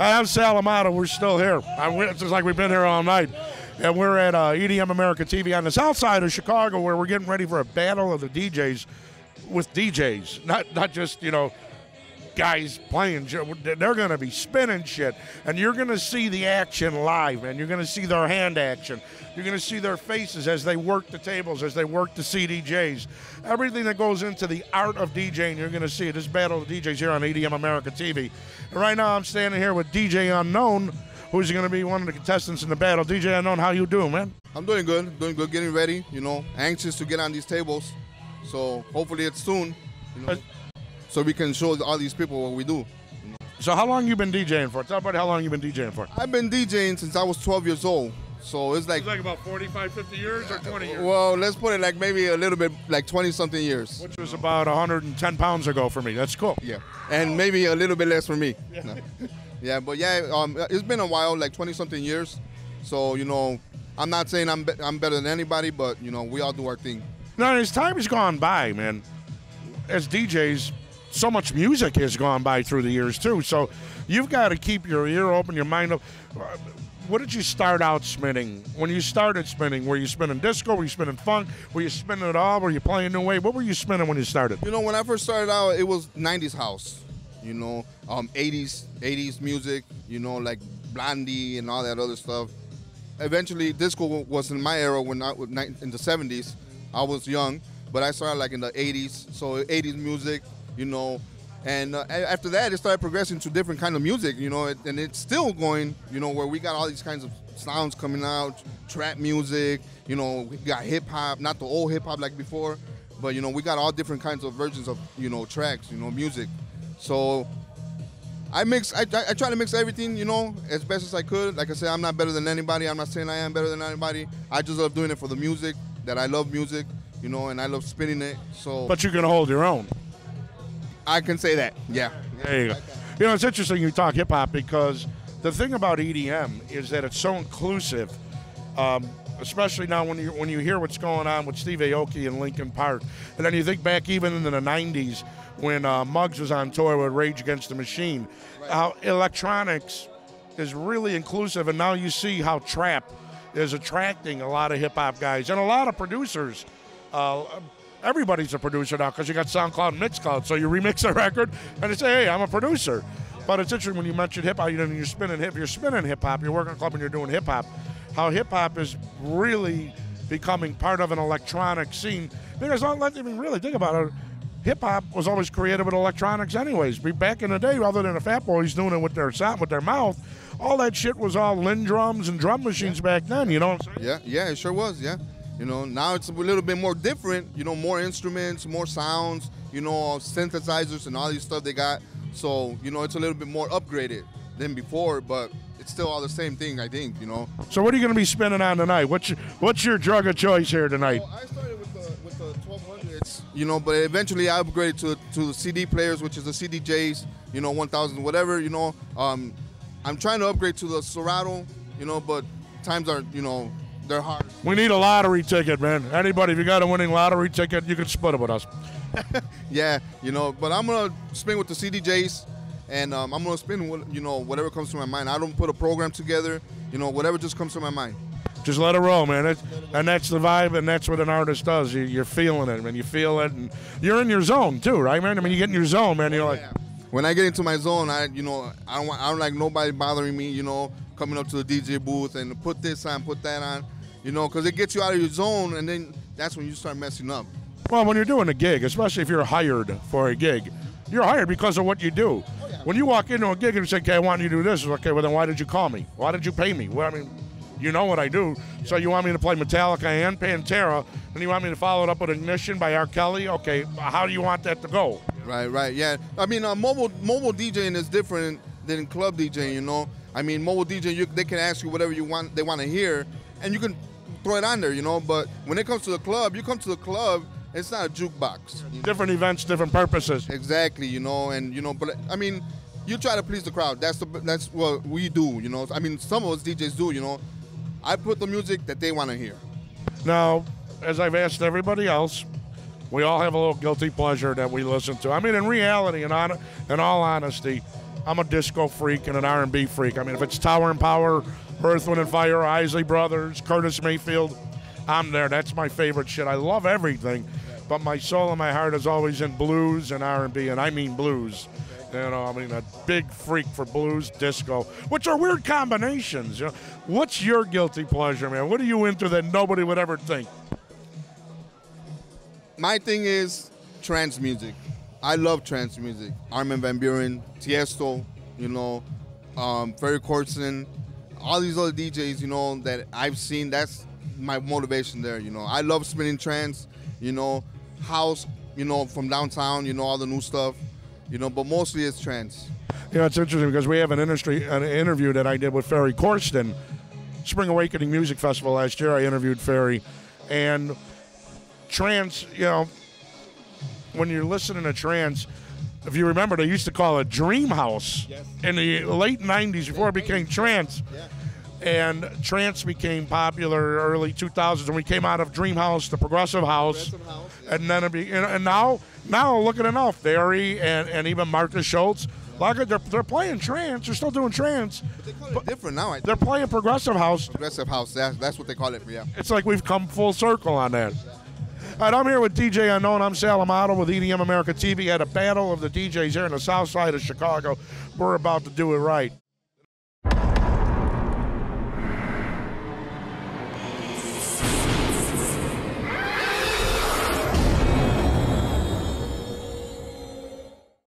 I'm Sal Amato. We're still here. I, it's like we've been here all night. And we're at uh, EDM America TV on the south side of Chicago where we're getting ready for a battle of the DJs with DJs. Not, not just, you know, guys playing. They're going to be spinning shit, and you're going to see the action live, man. You're going to see their hand action. You're going to see their faces as they work the tables, as they work the CDJs. Everything that goes into the art of DJing, you're going to see it. this battle of DJs here on EDM America TV. And right now, I'm standing here with DJ Unknown, who's going to be one of the contestants in the battle. DJ Unknown, how you doing, man? I'm doing good, doing good, getting ready. You know, anxious to get on these tables. So hopefully it's soon. You know. So we can show all these people what we do. So how long you been DJing for? Tell everybody how long you been DJing for. I've been DJing since I was 12 years old. So it's like it's like about 45, 50 years or 20 years. Well, let's put it like maybe a little bit like 20 something years. Which was about 110 pounds ago for me. That's cool. Yeah, and maybe a little bit less for me. Yeah, no. yeah but yeah, um, it's been a while, like 20 something years. So you know, I'm not saying I'm be- I'm better than anybody, but you know, we all do our thing. Now, as time has gone by, man, as DJs, so much music has gone by through the years too. So you've got to keep your ear open, your mind up. What did you start out spinning? When you started spinning, were you spinning disco? Were you spinning funk? Were you spinning it all? Were you playing new wave? What were you spinning when you started? You know, when I first started out, it was '90s house. You know, um, '80s '80s music. You know, like Blondie and all that other stuff. Eventually, disco was in my era when I was in the '70s. I was young, but I started like in the '80s. So '80s music, you know. And uh, after that, it started progressing to different kind of music, you know, and it's still going, you know, where we got all these kinds of sounds coming out, trap music, you know, we got hip hop, not the old hip hop like before, but you know, we got all different kinds of versions of, you know, tracks, you know, music. So I mix, I, I try to mix everything, you know, as best as I could. Like I said, I'm not better than anybody. I'm not saying I am better than anybody. I just love doing it for the music, that I love music, you know, and I love spinning it. So, but you can hold your own. I can say that. Yeah. There you go. You know, it's interesting you talk hip hop because the thing about EDM is that it's so inclusive. Um, especially now when you when you hear what's going on with Steve Aoki and Linkin Park, and then you think back even in the '90s when uh, Muggs was on tour with Rage Against the Machine, right. how electronics is really inclusive, and now you see how trap is attracting a lot of hip hop guys and a lot of producers. Uh, everybody's a producer now because you got SoundCloud and Mixcloud. So you remix a record and they say, hey, I'm a producer. But it's interesting when you mention hip hop, you know, you're spinning hip, you're spinning hip hop, you're working a club and you're doing hip hop. How hip hop is really becoming part of an electronic scene. Because let's even really think about it. Hip hop was always created with electronics, anyways. Back in the day, other than the Fat Boys doing it with their sound, with their mouth, all that shit was all LinnDrums and drum machines yeah. back then. You know what I'm saying? Yeah, yeah, it sure was. Yeah. You know, now it's a little bit more different. You know, more instruments, more sounds. You know, synthesizers and all these stuff they got. So you know, it's a little bit more upgraded than before, but it's still all the same thing. I think. You know. So what are you going to be spending on tonight? What's your, what's your drug of choice here tonight? Well, I started with the with the 1200s. You know, but eventually I upgraded to to the CD players, which is the CDJs. You know, 1000, whatever. You know, um, I'm trying to upgrade to the Serato. You know, but times are you know they're. We need a lottery ticket, man. Anybody, if you got a winning lottery ticket, you can split it with us. yeah, you know, but I'm gonna spin with the CDJs, and um, I'm gonna spin, with, you know, whatever comes to my mind. I don't put a program together, you know, whatever just comes to my mind. Just let it roll, man. And that's the vibe, and that's what an artist does. You, are feeling it, man. You feel it, and you're in your zone too, right, man? I mean, you get in your zone, man. You're like. When I get into my zone, I, you know, I don't want, I don't like nobody bothering me, you know, coming up to the DJ booth and put this on, put that on you know, because it gets you out of your zone, and then that's when you start messing up. Well, when you're doing a gig, especially if you're hired for a gig, you're hired because of what you do. Oh, yeah. When you walk into a gig and you say, "Okay, I want you to do this," okay, well then why did you call me? Why did you pay me? Well, I mean, you know what I do. So you want me to play Metallica and Pantera, and you want me to follow it up with Ignition by R. Kelly? Okay, how do you want that to go? Right, right, yeah. I mean, uh, mobile mobile DJing is different than club DJing. You know, I mean, mobile DJing, you, they can ask you whatever you want, they want to hear, and you can throw it on there, you know. But when it comes to the club, you come to the club, it's not a jukebox. Different events, different purposes. Exactly, you know, and you know, but I mean, you try to please the crowd. That's the that's what we do, you know. I mean, some of us DJs do, you know. I put the music that they want to hear. Now, as I've asked everybody else, we all have a little guilty pleasure that we listen to. I mean, in reality and on, in all honesty, I'm a disco freak and an R&B freak. I mean, if it's Tower and Power, Earth, Wind and Fire, Isley Brothers, Curtis Mayfield, I'm there. That's my favorite shit. I love everything, but my soul and my heart is always in blues and R&B, and I mean blues. You know, I mean, a big freak for blues, disco, which are weird combinations. You know, what's your guilty pleasure, man? What are you into that nobody would ever think? My thing is trance music. I love trance music. Armin van Buuren, Tiesto, you know, um, Ferry Corsten, all these other DJs, you know, that I've seen. That's my motivation there. You know, I love spinning trance. You know, house. You know, from downtown. You know, all the new stuff. You know, but mostly it's trance. You know, it's interesting because we have an industry an interview that I did with Ferry Corsten, Spring Awakening Music Festival last year. I interviewed Ferry, and trance. You know, when you're listening to trance, if you remember, they used to call it Dream House Yes. in the late '90s before it became trance. Yeah. And trance became popular early 2000s, and we came out of Dream House to Progressive House, Progressive House, yeah. and then it be, and, now, now look at it now, Ferry and, and even Markus Schulz, like they're, they're playing trance, they're still doing trance, They call it different now. I think. they're playing Progressive House. Progressive house. That's that's what they call it. Yeah. It's like we've come full circle on that. All right, I'm here with DJ Unknown. I'm Sal Amato with EDM America TV at a battle of the DJs here in the south side of Chicago. We're about to do it right.